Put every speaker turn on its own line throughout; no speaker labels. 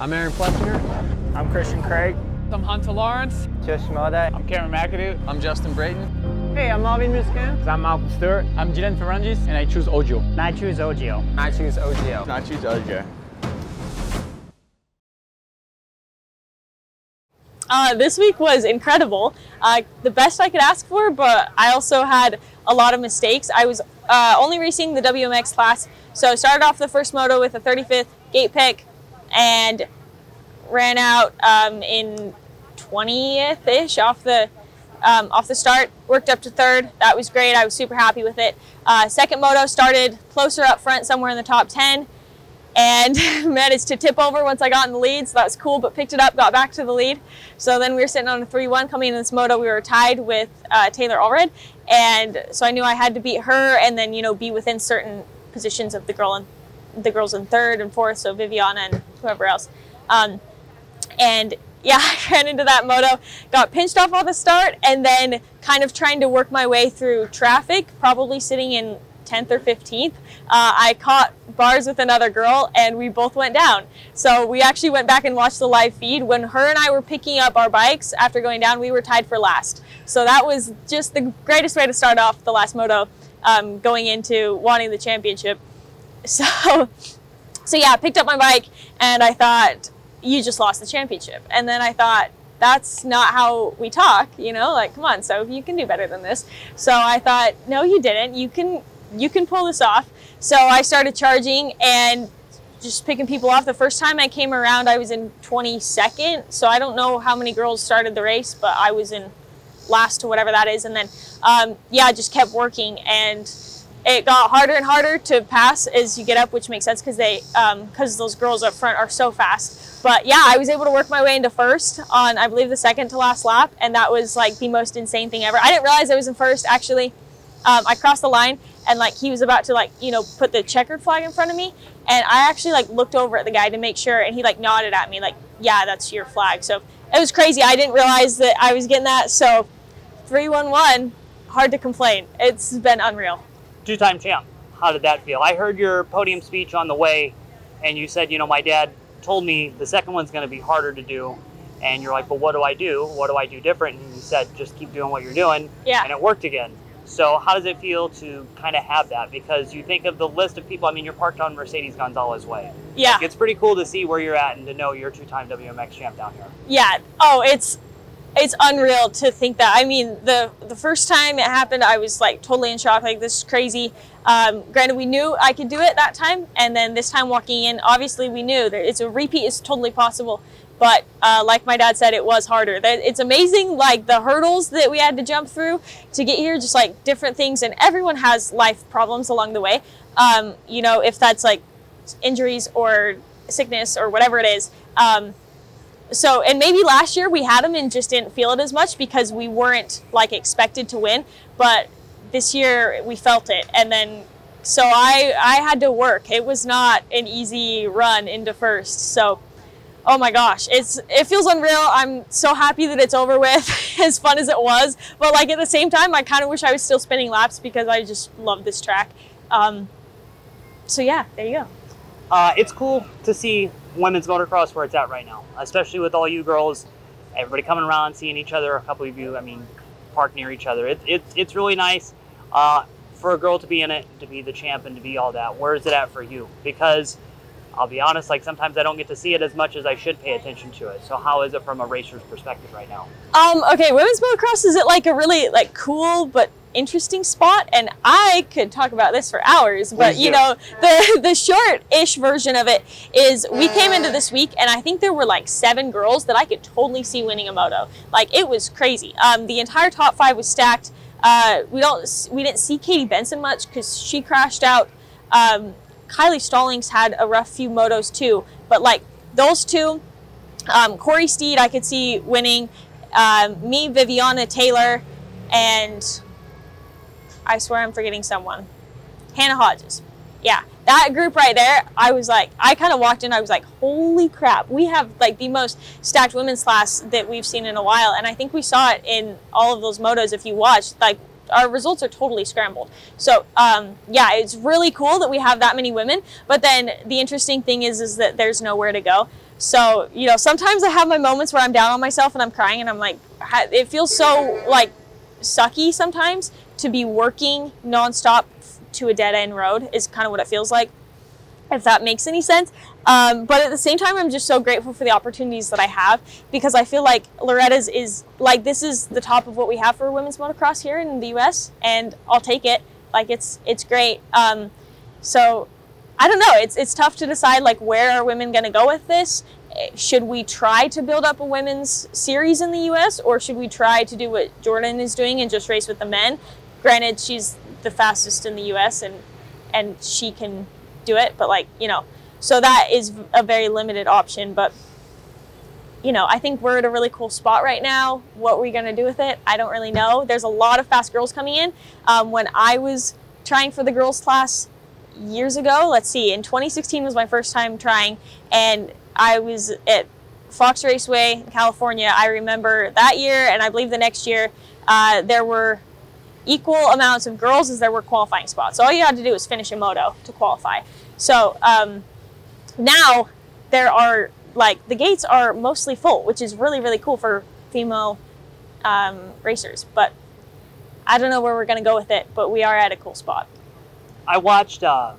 I'm Aaron Plessinger.
I'm Christian Craig.
I'm Hunter Lawrence.
Jo Shimoda.
I'm Cameron McAdoo.
I'm Justin Brayton.
Hey, I'm Marvin Musquin.
I'm Malcolm Stewart.
I'm Dylan Ferrandis, and I choose Ogio.
And I choose Ogio.
I choose Ogio.
I choose Ogio.
Uh, this week was incredible. Uh, the best I could ask for, but I also had a lot of mistakes. I was uh, only racing the WMX class, so started off the first moto with a 35th gate pick and ran out um, in 20th ish off the um, off the start. Worked up to third. That was great. I was super happy with it. Uh, second moto started closer up front, somewhere in the top 10 and managed to tip over once I got in the lead. So that was cool, but picked it up, got back to the lead. So then we were sitting on a 3-1 coming in this moto. We were tied with uh, Taylor Allred. And so I knew I had to beat her and then, you know, be within certain positions of the girl in, the girls in third and fourth. So Viviana and whoever else. Um, and yeah, I ran into that moto, got pinched off on the start, and then kind of trying to work my way through traffic, probably sitting in 10th or 15th. Uh, I caught bars with another girl and we both went down. So we actually went back and watched the live feed. When her and I were picking up our bikes after going down, we were tied for last. So that was just the greatest way to start off the last moto um, going into wanting the championship. So, so yeah, I picked up my bike and I thought, you just lost the championship. And then I thought, that's not how we talk, you know, like, come on, so you can do better than this. So I thought, no, you didn't. You can, you can pull this off. So I started charging and just picking people off. The first time I came around, I was in 22nd. So I don't know how many girls started the race, but I was in last to whatever that is. And then, um, yeah, I just kept working and it got harder and harder to pass as you get up, which makes sense because they, because um, those girls up front are so fast. But yeah, I was able to work my way into first on, I believe, the second to last lap, and that was like the most insane thing ever. I didn't realize I was in first actually. Um, I crossed the line and like he was about to like you know put the checkered flag in front of me, and I actually like looked over at the guy to make sure, and he like nodded at me like, yeah, that's your flag. So it was crazy. I didn't realize that I was getting that. So three one one, hard to complain. It's been unreal.
Two-time champ. How did that feel? I heard your podium speech on the way, and you said, you know, my dad told me the second one's going to be harder to do. And you're like, but what do I do? What do I do different? And you said, just keep doing what you're doing.
Yeah.
And it worked again. So how does it feel to kind of have that? Because you think of the list of people. I mean, you're parked on Mercedes Gonzalez Way.
Yeah.
Like, it's pretty cool to see where you're at and to know you're two-time WMX champ down here.
Yeah. Oh, it's it's unreal to think that. I mean, the the first time it happened, I was like totally in shock. Like this is crazy. Um, granted, we knew I could do it that time, and then this time walking in, obviously we knew that it's a repeat is totally possible. But uh, like my dad said, it was harder. It's amazing, like the hurdles that we had to jump through to get here, just like different things. And everyone has life problems along the way. Um, you know, if that's like injuries or sickness or whatever it is. Um, so, and maybe last year we had them and just didn't feel it as much because we weren't like expected to win. But this year we felt it, and then so I I had to work. It was not an easy run into first. So, oh my gosh, it's it feels unreal. I'm so happy that it's over with. as fun as it was, but like at the same time, I kind of wish I was still spinning laps because I just love this track. Um, so yeah, there you go.
Uh, it's cool to see women's motocross where it's at right now, especially with all you girls, everybody coming around, seeing each other. A couple of you, I mean, park near each other. It's it's it's really nice uh, for a girl to be in it, to be the champ, and to be all that. Where is it at for you? Because I'll be honest, like sometimes I don't get to see it as much as I should pay attention to it. So how is it from a racer's perspective right now?
Um, okay, women's motocross is it like a really like cool but interesting spot and I could talk about this for hours but you know the the short-ish version of it is we came into this week and I think there were like seven girls that I could totally see winning a moto. Like it was crazy. Um, the entire top five was stacked. Uh, we don't we didn't see Katie Benson much because she crashed out. Um, Kylie Stallings had a rough few motos too but like those two um, Corey Steed I could see winning um, me Viviana Taylor and I swear I'm forgetting someone. Hannah Hodges. Yeah, that group right there, I was like, I kind of walked in, I was like, holy crap, we have like the most stacked women's class that we've seen in a while. And I think we saw it in all of those motos if you watched. Like, our results are totally scrambled. So um, yeah, it's really cool that we have that many women. But then the interesting thing is is that there's nowhere to go. So you know, sometimes I have my moments where I'm down on myself and I'm crying and I'm like, it feels so like sucky sometimes to be working nonstop to a dead end road is kind of what it feels like if that makes any sense. Um, but at the same time, I'm just so grateful for the opportunities that I have because I feel like Loretta's is like this is the top of what we have for women's motocross here in the U.S. and I'll take it. Like it's it's great. Um, so I don't know. It's it's tough to decide like where are women going to go with this. Should we try to build up a women's series in the U.S. or should we try to do what Jordan is doing and just race with the men? Granted, she's the fastest in the U.S. and and she can do it but like you know so that is a very limited option but you know i think we're at a really cool spot right now. What we're going to do with it i don't really know. There's a lot of fast girls coming in. Um, when i was trying for the girls class years ago let's see in 2016 was my first time trying and i was at fox raceway in california. I remember that year and i believe the next year uh, there were equal amounts of girls as there were qualifying spots. So all you had to do was finish a moto to qualify. So um, now there are like the gates are mostly full, which is really really cool for female um, racers. But I don't know where we're gonna go with it, but we are at a cool spot.
I watched uh,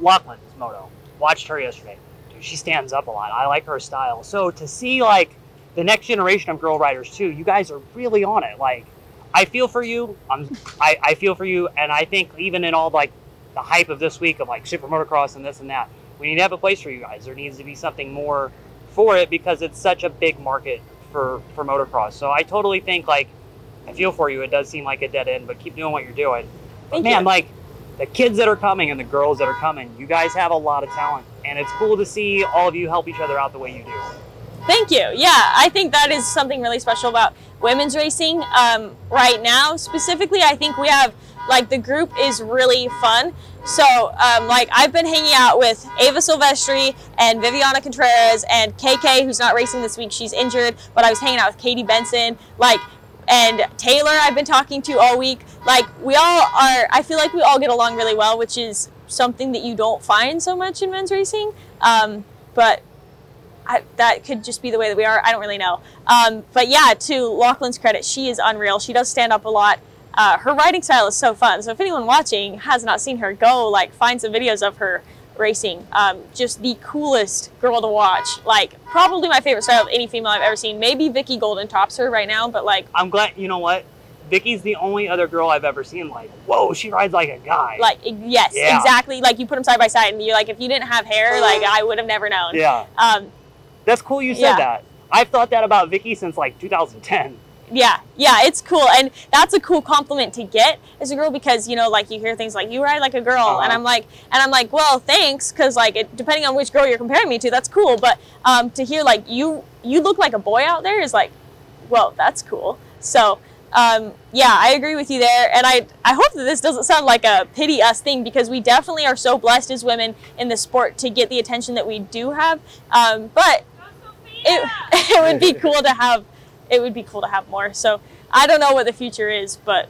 Lachlan's moto. Watched her yesterday. Dude, she stands up a lot. I like her style. So to see like the next generation of girl riders too, you guys are really on it. Like I feel for you. I'm I, I feel for you, and I think even in all like the hype of this week of like super motocross and this and that, we need to have a place for you guys. There needs to be something more for it because it's such a big market for for motocross. So I totally think like I feel for you. It does seem like a dead end, but keep doing what you're doing. But
Thank
man,
you.
like the kids that are coming and the girls that are coming, you guys have a lot of talent, and it's cool to see all of you help each other out the way you do.
Thank you. Yeah, I think that is something really special about women's racing um, right now. Specifically, I think we have like the group is really fun. So, um, like, I've been hanging out with Ava Silvestri and Viviana Contreras and KK, who's not racing this week. She's injured, but I was hanging out with Katie Benson, like, and Taylor. I've been talking to all week. Like, we all are. I feel like we all get along really well, which is something that you don't find so much in men's racing. Um, but I, that could just be the way that we are. I don't really know. Um, but yeah, to Lachlan's credit, she is unreal. She does stand up a lot. Uh, her riding style is so fun. So if anyone watching has not seen her, go like find some videos of her racing. Um, just the coolest girl to watch. Like probably my favorite style of any female I've ever seen. Maybe Vicky Golden tops her right now, but like
I'm glad. You know what? Vicky's the only other girl I've ever seen like, whoa, she rides like a guy.
like yes,
Yeah.
exactly. Like you put them side by side, and you're like, if you didn't have hair, like I would have never known.
yeah,
Um,
that's cool. You said
Yeah.
that. I've thought that about Vicky since like 2010.
Yeah, yeah, it's cool, and that's a cool compliment to get as a girl because you know, like you hear things like "you ride like a girl," and
Uh-huh.
I'm like, and I'm like, well, thanks, because like it, depending on which girl you're comparing me to, that's cool. But um, to hear like you you look like a boy out there is like, well, that's cool. So um, yeah, I agree with you there, and I I hope that this doesn't sound like a pity us thing because we definitely are so blessed as women in the sport to get the attention that we do have. Um, but it, it would be cool to have it would be cool to have more. So I don't know what the future is, but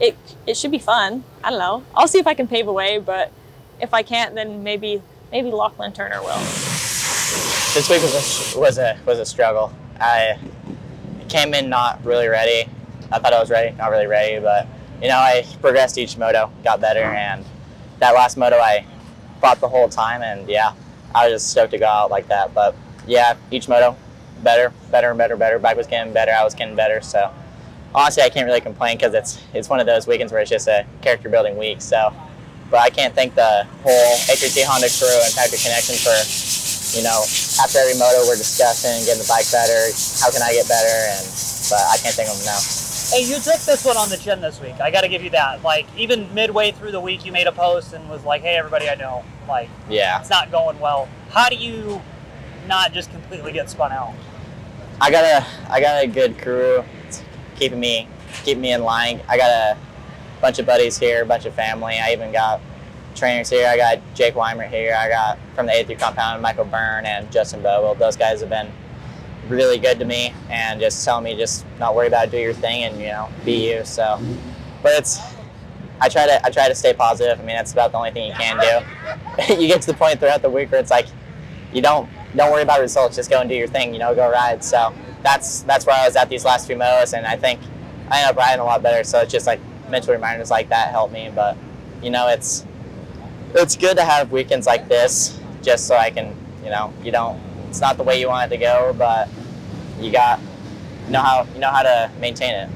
it it should be fun. I don't know. I'll see if I can pave a way, but if I can't, then maybe maybe Lachlan Turner will.
This week was a, was a was a struggle. I came in not really ready. I thought I was ready, not really ready, but you know I progressed each moto, got better, and that last moto I fought the whole time, and yeah, I was just stoked to go out like that. But yeah, each moto better, better, and better, better. Bike was getting better, I was getting better. So honestly, I can't really complain because it's it's one of those weekends where it's just a character building week. So, but I can't thank the whole HRC Honda crew and Factory Connection for you know, after every moto we're discussing getting the bike better. How can I get better? And but I can't think of them now.
Hey, you took this one on the chin this week. I got to give you that. Like even midway through the week, you made a post and was like, "Hey, everybody, I know, like
Yeah,
it's not going well." How do you not just completely get spun out?
I got a I got a good crew keeping me keeping me in line. I got a bunch of buddies here, a bunch of family. I even got trainers here. I got Jake Weimer here. I got from the A3 compound Michael Byrne and Justin Bogle. Those guys have been really good to me and just telling me just not worry about it, do your thing and you know be you. So but it's I try to I try to stay positive. I mean, that's about the only thing you can do. you get to the point throughout the week where it's like you don't don't worry about results, just go and do your thing. You know, go ride. So that's that's where I was at these last few motos, and I think I ended up riding a lot better. So it's just like mental reminders like that help me. But you know, it's it's good to have weekends like this, just so I can you know you don't. It's not the way you want it to go, but you got you know how you know how to maintain it.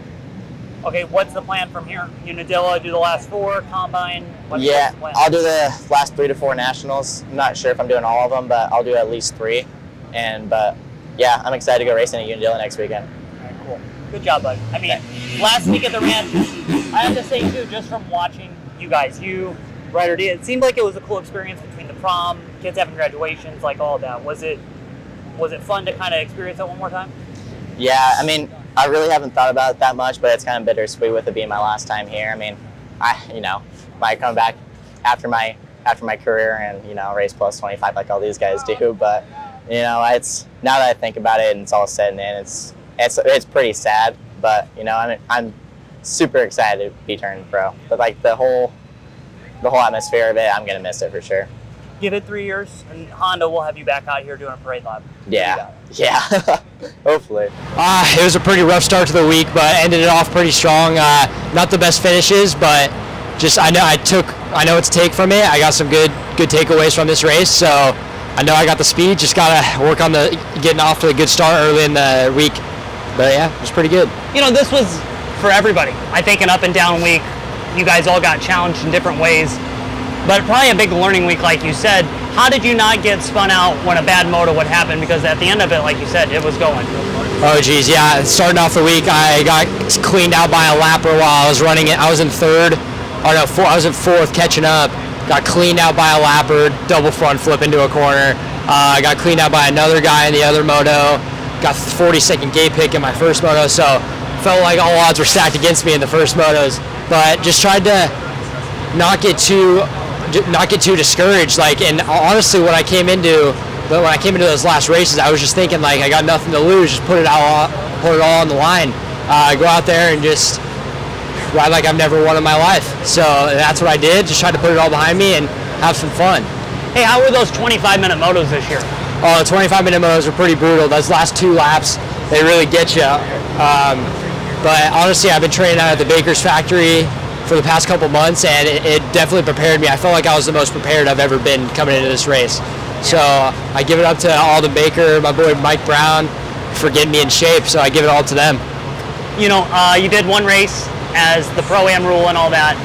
Okay, what's the plan from here? Unadilla, do the last four, combine? What's,
yeah,
what's the plan?
I'll do the last three to four nationals. I'm not sure if I'm doing all of them, but I'll do at least three. And but yeah, I'm excited to go racing at Unadilla next weekend.
All right, cool. Good job, bud. I mean, last week at the ranch, I have to say too, just from watching you guys, you, Ryder D, it seemed like it was a cool experience between the prom, kids having graduations, like all of that. Was it was it fun to kind of experience that one more time?
Yeah, I mean, I really haven't thought about it that much, but it's kind of bittersweet with it being my last time here. I mean, I you know might come back after my after my career and you know race plus 25 like all these guys do, but you know it's now that I think about it and it's all said and it's it's it's pretty sad, but you know I'm I'm super excited to be turning pro. But like the whole the whole atmosphere of it, I'm gonna miss it for sure.
Give it three years, and Honda will have you back out here doing a parade lap.
Yeah, yeah, hopefully.
Uh, it was a pretty rough start to the week, but ended it off pretty strong. Uh, not the best finishes, but just I know I took I know what to take from it. I got some good good takeaways from this race, so I know I got the speed. Just gotta work on the getting off to a good start early in the week. But yeah, it was pretty good.
You know, this was for everybody. I think an up and down week. You guys all got challenged in different ways, but probably a big learning week, like you said. How did you not get spun out when a bad moto would happen? Because at the end of it, like you said, it was going.
Oh geez, yeah. Starting off the week, I got cleaned out by a lapper while I was running it. I was in third, or no, four, I was in fourth, catching up. Got cleaned out by a lapper, double front flip into a corner. Uh, I got cleaned out by another guy in the other moto. Got 40 second gate pick in my first moto, so felt like all odds were stacked against me in the first motos. But just tried to not get too not get too discouraged. Like, and honestly, when I came into but when I came into those last races, I was just thinking like I got nothing to lose, just put it all put it all on the line. Uh, go out there and just ride like I've never won in my life. So that's what I did. Just tried to put it all behind me and have some fun.
Hey, how were those 25 minute motos this year?
Oh, the 25 minute motos were pretty brutal. Those last two laps, they really get you. Um, but honestly, I've been training out at the Baker's factory for the past couple months, and it, it definitely prepared me. I felt like I was the most prepared I've ever been coming into this race. So I give it up to Aldon Baker, my boy Mike Brown, for getting me in shape. So I give it all to them.
You know, uh, you did one race as the pro am rule and all that.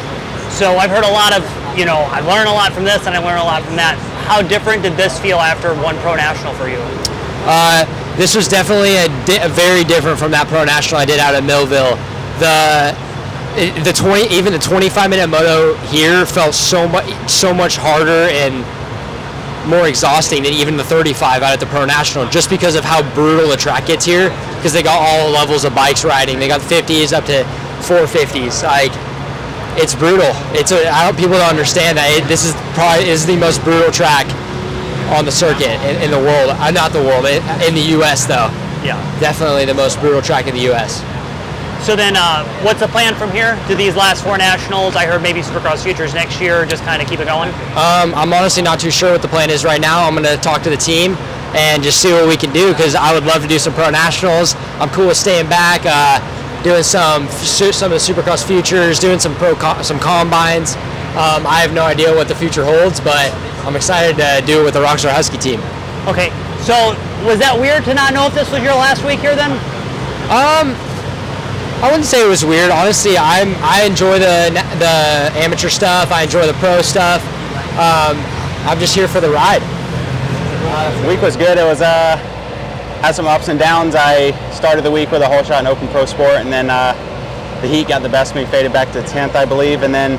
So I've heard a lot of, you know, I learned a lot from this and I learned a lot from that. How different did this feel after one pro national for you?
Uh, this was definitely a, di- a very different from that pro national I did out at Millville. The it- the 20 even the 25 minute moto here felt so much so much harder and more exhausting than even the 35 out at the pro national just because of how brutal the track gets here because they got all levels of bikes riding. They got 50s up to 450s like it's brutal. It's a, I don't people don't understand that it, this is probably is the most brutal track on the circuit in, in the world uh, not the world in, in the US though.
Yeah.
definitely the most brutal track in the US
So then, uh, what's the plan from here? Do these last four nationals? I heard maybe Supercross Futures next year. Just kind of keep it going.
Um, I'm honestly not too sure what the plan is right now. I'm going to talk to the team and just see what we can do because I would love to do some pro nationals. I'm cool with staying back, uh, doing some some of the Supercross futures, doing some pro some combines. Um, I have no idea what the future holds, but I'm excited to do it with the Rockstar Husky team.
Okay. So was that weird to not know if this was your last week here then?
Um, I wouldn't say it was weird. Honestly, I'm I enjoy the the amateur stuff. I enjoy the pro stuff. Um, I'm just here for the ride.
The week was good. It was uh, had some ups and downs. I started the week with a whole shot in Open Pro Sport, and then uh, the heat got the best of me, faded back to 10th, I believe, and then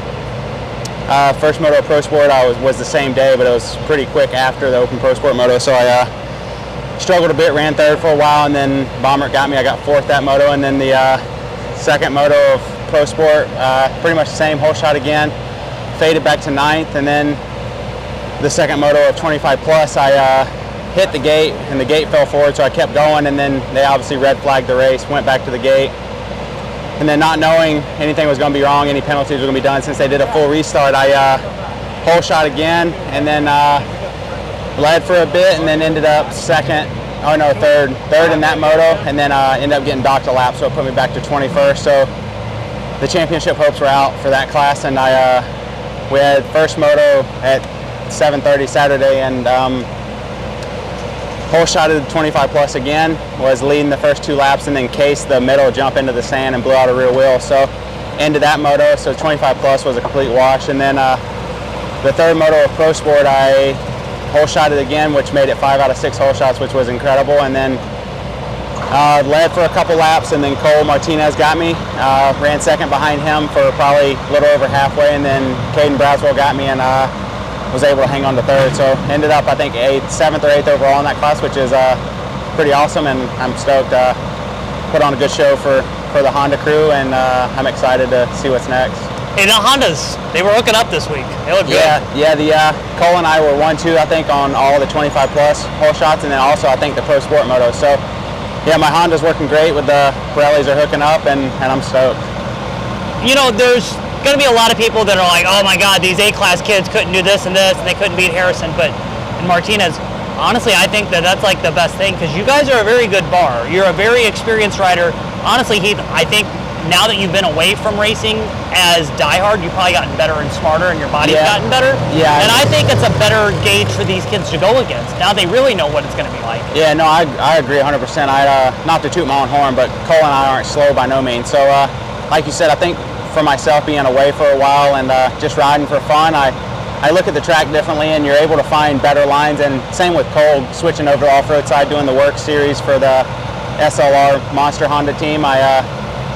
uh, first moto Pro Sport I was was the same day, but it was pretty quick after the Open Pro Sport moto, so I uh, struggled a bit, ran third for a while, and then Bomber got me. I got fourth that moto, and then the uh, second moto of Pro Sport, uh, pretty much the same whole shot again, faded back to ninth, and then the second moto of 25 plus, I uh, hit the gate and the gate fell forward, so I kept going, and then they obviously red flagged the race, went back to the gate, and then not knowing anything was going to be wrong, any penalties were going to be done. Since they did a full restart, I uh, shot again, and then uh, led for a bit, and then ended up second. Oh no, third, third in that moto, and then uh, ended up getting docked a lap, so it put me back to 21st. So the championship hopes were out for that class, and I uh, we had first moto at 7:30 Saturday, and um, hole shot the 25 plus again. Was leading the first two laps, and then cased the middle jump into the sand and blew out a rear wheel. So into that moto, so 25 plus was a complete wash, and then uh, the third moto of Pro Sport, I hole shot it again, which made it five out of six hole shots, which was incredible, and then. Uh, led for a couple laps, and then Cole Martinez got me. Uh, ran second behind him for probably a little over halfway, and then Caden Braswell got me and uh, was able to hang on to third. So ended up, I think, eighth, seventh or eighth overall in that class, which is uh, pretty awesome, and I'm stoked. Uh, put on a good show for, for the Honda crew, and uh, I'm excited to see what's next.
Hey, the Hondas, they were hooking up this week. They look
Yeah, yeah. The uh, Cole and I were one, two, I think, on all the 25 plus hole shots, and then also I think the Pro Sport moto. So, yeah, my Honda's working great with the Pirellis are hooking up, and, and I'm stoked.
you know, there's going to be a lot of people that are like, oh my God, these A-class kids couldn't do this and this, and they couldn't beat Harrison. But and Martinez, honestly, I think that that's like the best thing because you guys are a very good bar. You're a very experienced rider. Honestly, Heath, I think now that you've been away from racing as diehard, you've probably gotten better and smarter, and your body's
Yeah.
gotten better.
Yeah.
And I think it's a better gauge for these kids to go against. Now they really know what it's going to be like.
Yeah, no, I, I agree 100%. I uh, not to toot my own horn, but Cole and I aren't slow by no means. So, uh, like you said, I think for myself being away for a while and uh, just riding for fun, I I look at the track differently, and you're able to find better lines. And same with Cole, switching over to off-road side, doing the WORCS series for the SLR Monster Honda team. I uh,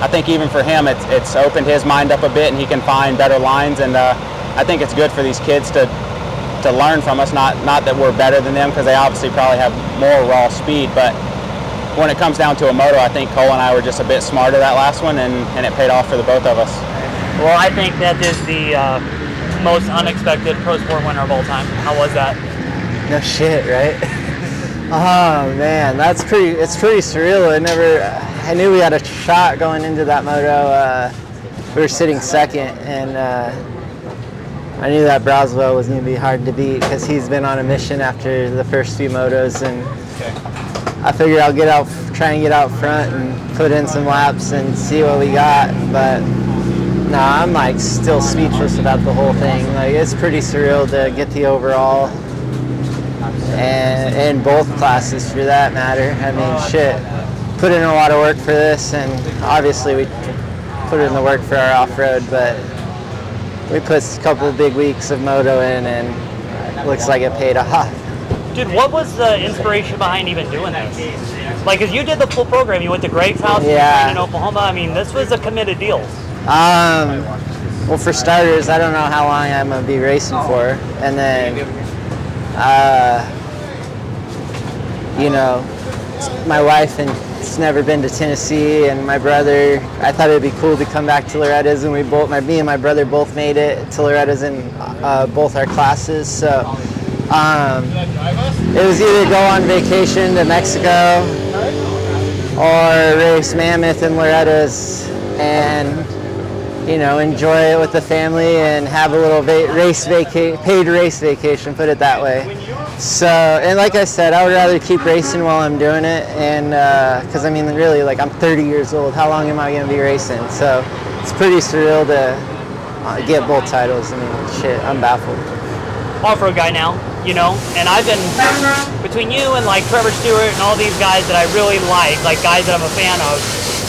I think even for him, it's it's opened his mind up a bit, and he can find better lines. And uh, I think it's good for these kids to to learn from us. Not not that we're better than them, because they obviously probably have more raw speed, but when it comes down to a moto, I think Cole and I were just a bit smarter that last one, and, and it paid off for the both of us.
Well, I think that is the uh, most unexpected Pro Sport winner of all time. How was that?
No shit, right? oh man, that's pretty. It's pretty surreal. I never. I knew we had a shot going into that moto. Uh, we were sitting second, and uh, I knew that Braswell was going to be hard to beat because he's been on a mission after the first few motos, and I figured I'll get out, try and get out front and put in some laps and see what we got. But no, I'm like still speechless about the whole thing. Like it's pretty surreal to get the overall and in both classes for that matter. I mean, shit, put in a lot of work for this, and obviously we put in the work for our off-road, but we put a couple big weeks of moto in, and looks like it paid off.
Dude, what was the inspiration behind even doing this? Like, cause you did the full program. You went to Greg's house
Yeah.
in Oklahoma. I mean, this was a committed deal.
Um, well, for starters, I don't know how long I'm gonna be racing for, and then, uh, you know, my wife and it's never been to Tennessee, and my brother. I thought it'd be cool to come back to Loretta's, and we both, my me and my brother both made it to Loretta's in uh, both our classes. So, um, it was either go on vacation to Mexico or race Mammoth and Loretta's and you know enjoy it with the family and have a little va- race vaca- paid race vacation put it that way so and like I said I would rather keep racing while I'm doing it and because I mean really like I'm 30 years old how long am I going to be racing so it's pretty surreal to uh, get both titles I mean shit I'm baffled
Off-road guy now, you know. And I've been between you and like Trevor Stewart and all these guys that I really like, like guys that I'm a fan of.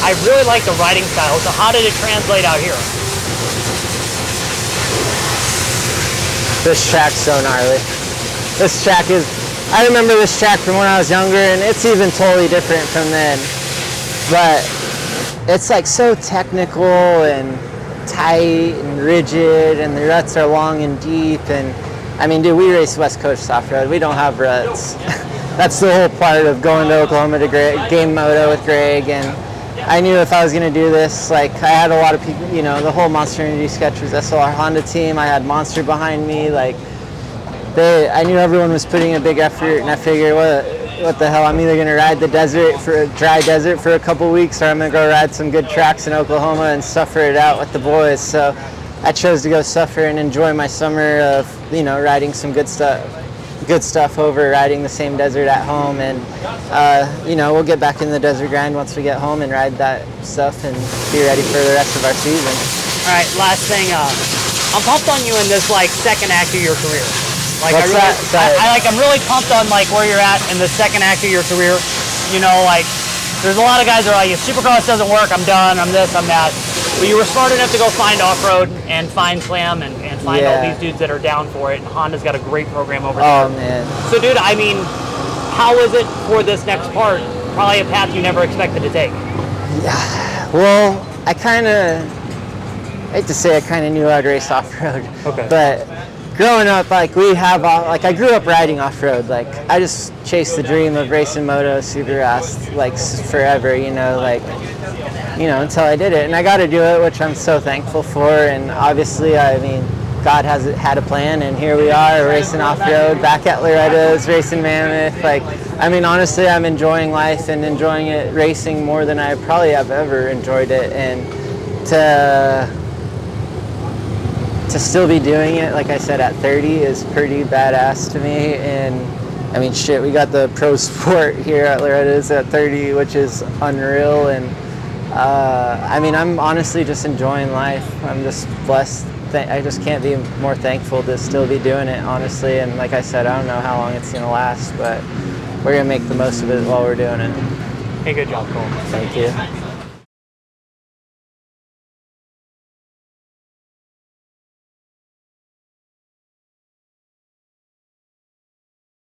I really like the riding style. So how did it translate out here?
This track's so gnarly. This track is, I remember this track from when I was younger and it's even totally different from then. But it's like so technical and tight and rigid and the ruts are long and deep and I mean dude we race West Coast off road. We don't have ruts. That's the whole part of going to Oklahoma to Greg, game moto with Greg and I knew if I was going to do this, like I had a lot of people, you know, the whole Monster Energy sketch was SLR Honda team. I had Monster behind me. Like, they, I knew everyone was putting a big effort, and I figured, what, what the hell, I'm either gonna ride the desert for a dry desert for a couple weeks, or I'm gonna go ride some good tracks in Oklahoma and suffer it out with the boys. So I chose to go suffer and enjoy my summer of you know riding some good stuff, good stuff over riding the same desert at home, and uh, you know we'll get back in the desert grind once we get home and ride that stuff and be ready for the rest of our season.
All right, last thing. Uh, I'm pumped on you in this like second act of your career. Like
What's
I really,
that? Sorry.
I, I like. I'm really pumped on like where you're at in the second act of your career. You know, like there's a lot of guys that are like, if Supercross doesn't work, I'm done. I'm this. I'm that. But you were smart enough to go find off-road and find slam and, and find all these dudes that are down for it. And Honda's got a great program over there.
Oh man.
So, dude, I mean, how is it for this next part? Probably a path you never expected to take. Yeah.
Well, I kind of I hate to say I kind of knew I'd race off road.
Okay.
But growing up, like we have, all- like I grew up riding off road. Like I just chased the dream of racing moto super fast, like forever. You know, like you know until I did it, and I got to do it, which I'm so thankful for. And obviously, I mean. God has had a plan, and here we are racing off road, back at Loretta's, racing Mammoth. Like, I mean, honestly, I'm enjoying life and enjoying it racing more than I probably have ever enjoyed it. And to to still be doing it, like I said, at 30 is pretty badass to me. And I mean, shit, we got the pro sport here at Loretta's at 30, which is unreal. And uh, I mean, I'm honestly just enjoying life. I'm just blessed. Th- I just can't be more thankful to still be doing it, honestly. And like I said, I don't know how long it's gonna last, but we're gonna make the most of it while we're doing it.
Hey, good job, Cole.
Thank you.